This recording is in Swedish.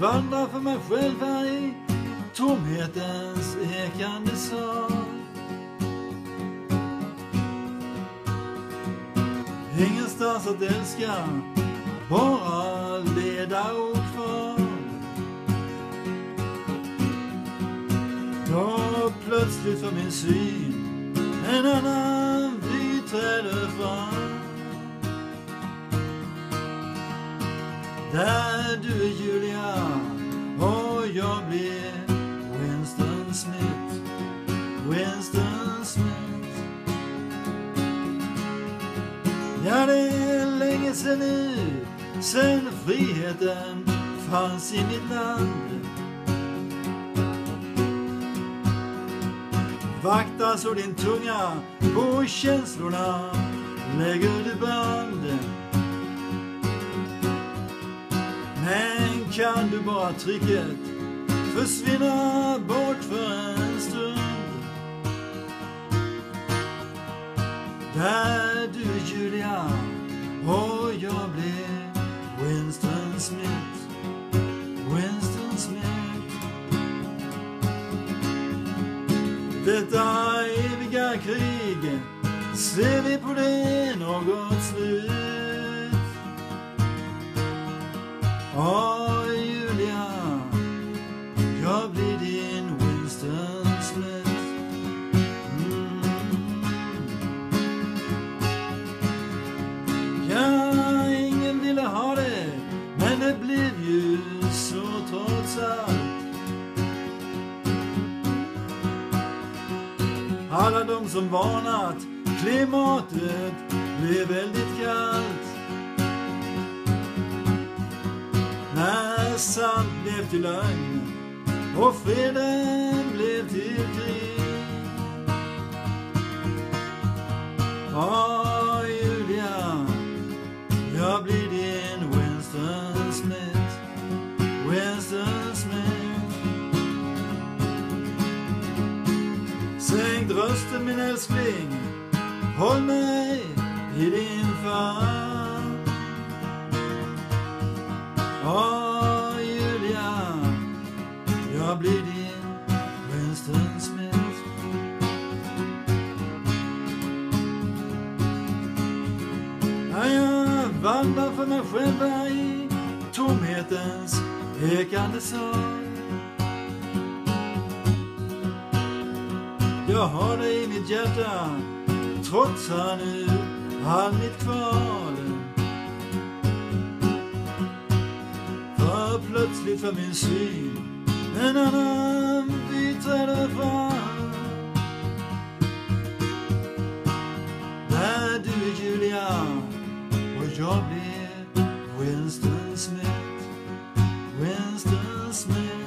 vandrar för mig själv här i tomhetens ekande sal. Ingenstans att älska, bara leda och kvar. Då plötsligt för min syn en annan Där du är Julia och jag blir Winston Smith. Winston Smith. Ja, det är länge sen nu, sen friheten fanns i mitt land. Vakta så din tunga på känslorna lägger du band. Men kan du bara trycket försvinna bort för en stund? Där du är Julia och jag blir Winston Smith. Winston Smith. Detta eviga krig, ser vi på det något slut? Åh Julia, jag blir din Winston Smith. Mm. Ja, ingen ville ha det, men det blev ju så trots allt. Alla de som varnat, klimatet blev väldigt kallt. Sant blev till lögn och freden blev till krig. Åh Julia, jag blir din Winston Smith. Winston Smith. Sänk rösten min älskling, håll mig i din famn. Åh jag blir din Winston Smith. När jag vandrar för mig själv här i tomhetens ekande sal. Jag har dig i mitt hjärta, trotsar nu all mitt kval. För plötsligt för min syn en anam bir tarafa Där du Julia och jag blev Winston Smith Winston Smith